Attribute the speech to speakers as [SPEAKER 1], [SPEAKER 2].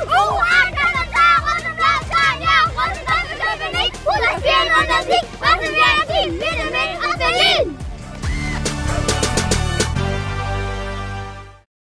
[SPEAKER 1] Oh, wow.